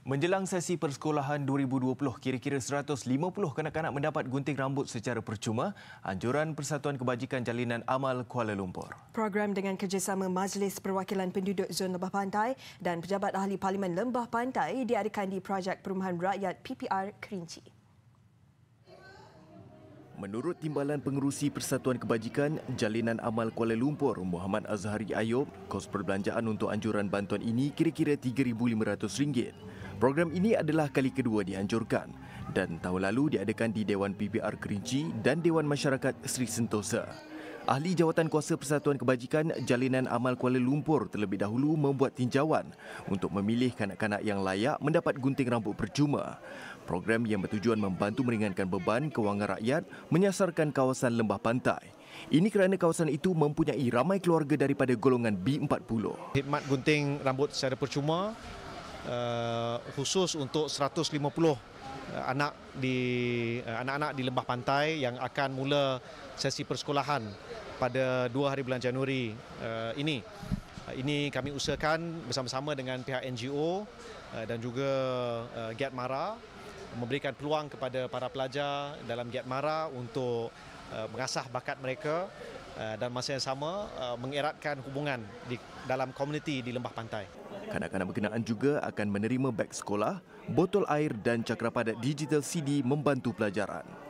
Menjelang sesi persekolahan 2020, kira-kira 150 kanak-kanak mendapat gunting rambut secara percuma anjuran Persatuan Kebajikan Jalinan Amal Kuala Lumpur. Program dengan kerjasama Majlis Perwakilan Penduduk Zon Lembah Pantai dan Pejabat Ahli Parlimen Lembah Pantai diadakan di Projek Perumahan Rakyat PPR Kerinci. Menurut Timbalan Pengerusi Persatuan Kebajikan Jalinan Amal Kuala Lumpur, Muhammad Azhari Ayub, kos perbelanjaan untuk anjuran bantuan ini kira-kira RM3,500. Program ini adalah kali kedua dianjurkan dan tahun lalu diadakan di Dewan PBR Kerinci dan Dewan Masyarakat Sri Sentosa. Ahli Jawatan Kuasa Persatuan Kebajikan Jalinan Amal Kuala Lumpur terlebih dahulu membuat tinjauan untuk memilih kanak-kanak yang layak mendapat gunting rambut percuma. Program yang bertujuan membantu meringankan beban kewangan rakyat menyasarkan kawasan lembah pantai. Ini kerana kawasan itu mempunyai ramai keluarga daripada golongan B40. Khidmat gunting rambut secara percuma uh, khusus untuk 150 uh, anak di uh, anak-anak di lembah pantai yang akan mula sesi persekolahan pada 2 hari bulan Januari uh, ini. Ini kami usahakan bersama-sama dengan pihak NGO uh, dan juga uh, Get Mara memberikan peluang kepada para pelajar dalam Get Mara untuk uh, mengasah bakat mereka dan masa yang sama uh, mengeratkan hubungan di dalam komuniti di lembah pantai. Kanak-kanak berkenaan juga akan menerima beg sekolah, botol air dan cakra padat digital CD membantu pelajaran.